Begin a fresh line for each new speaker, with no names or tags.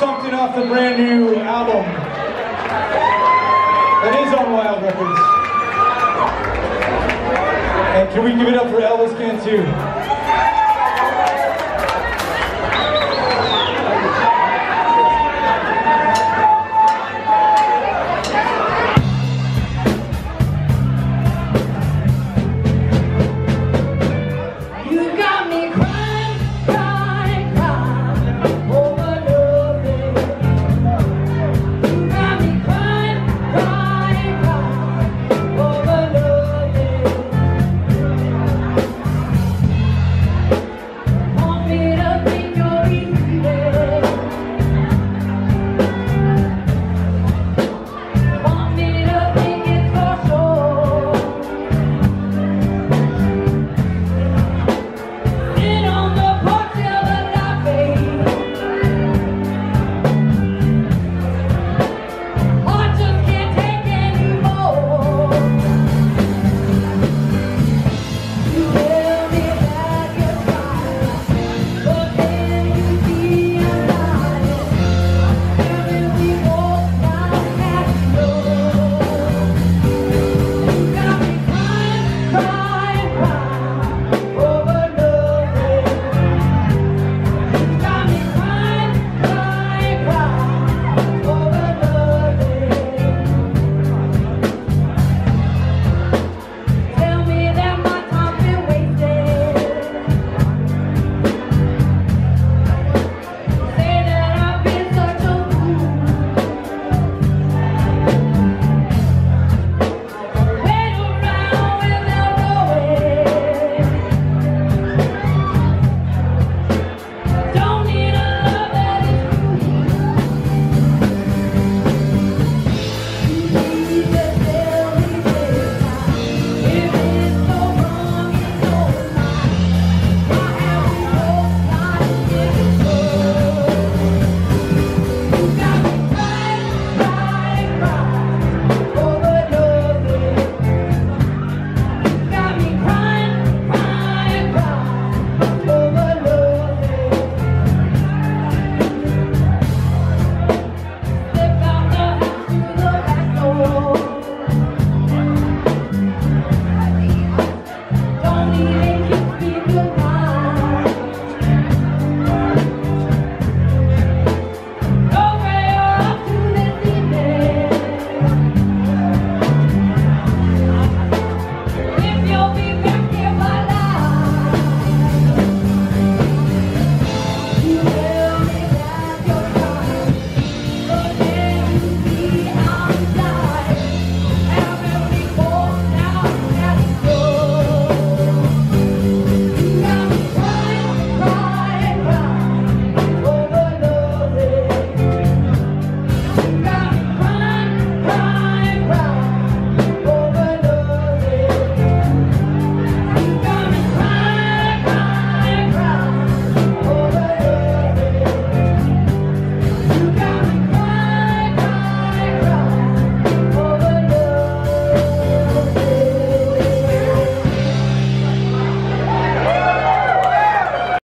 something off the brand new album that is on Wild Records. And can we give it up for Elvis Cantu?